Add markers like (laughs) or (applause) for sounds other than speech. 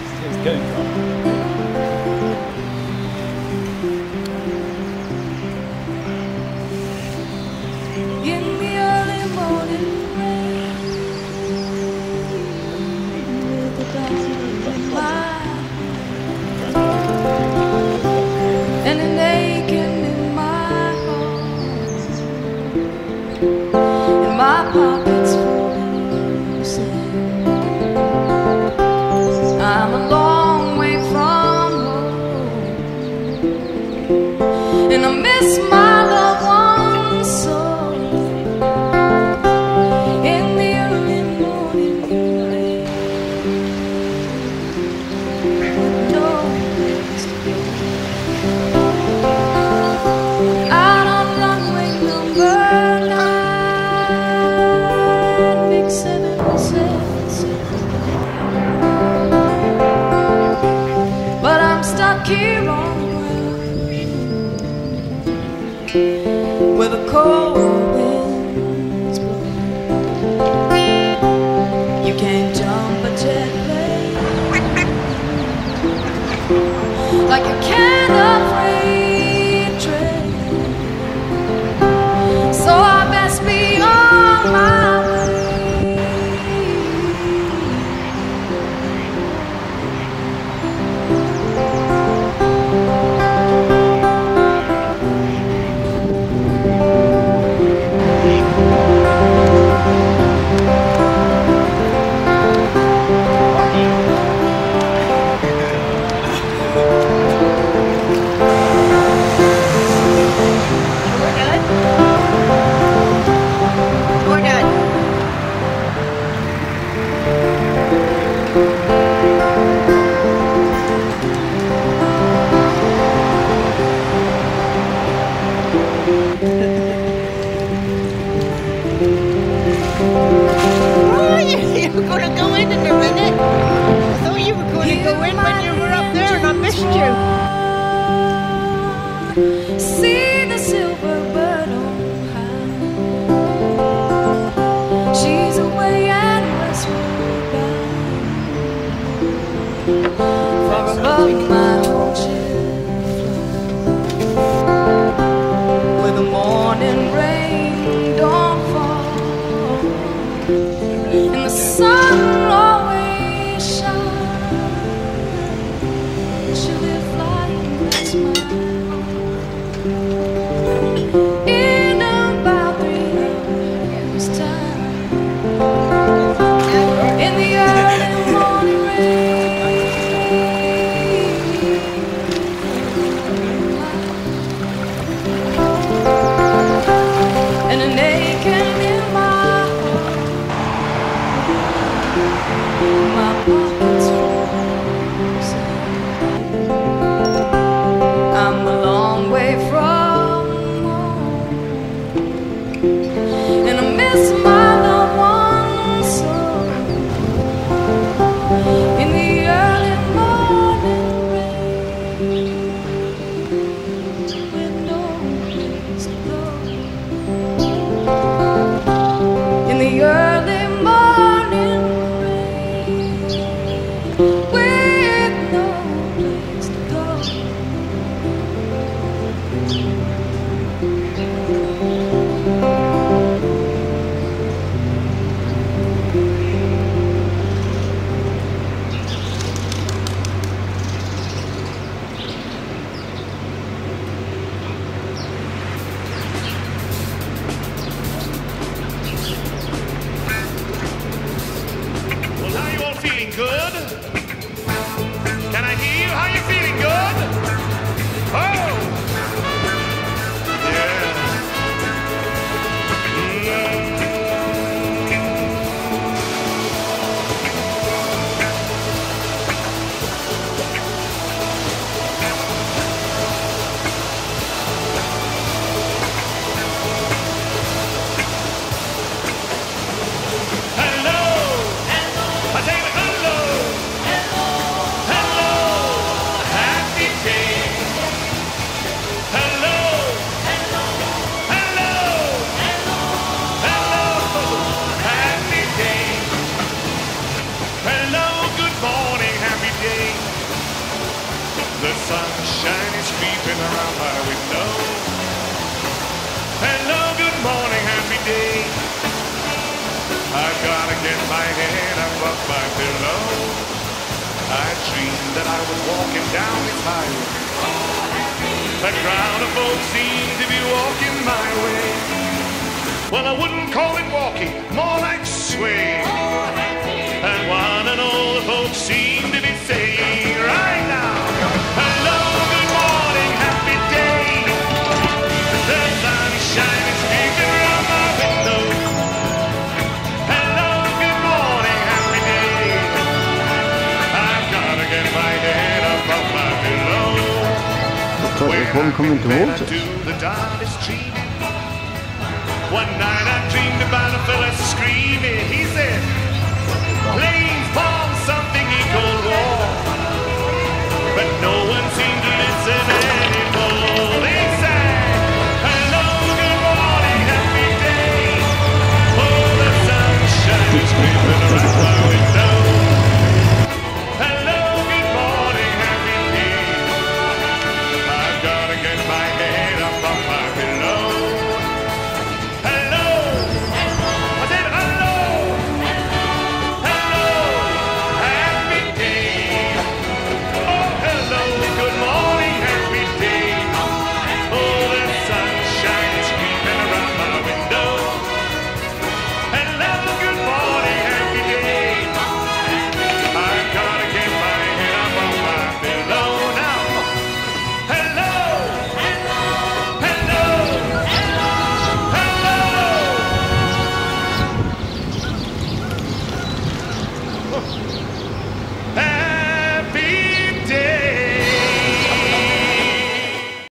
It's going from. came to oh, you, (laughs) going to go in in a minute. I thought you were going to go in when you were up there and I missed you. That I was walking down this highway. A crowd of folks seemed to be walking my way. Well, I wouldn't call it walking, more like swaying. And one and all the folks seemed to be saying I'm coming towards it. One night I dreamed about a fella screaming. He said, something he called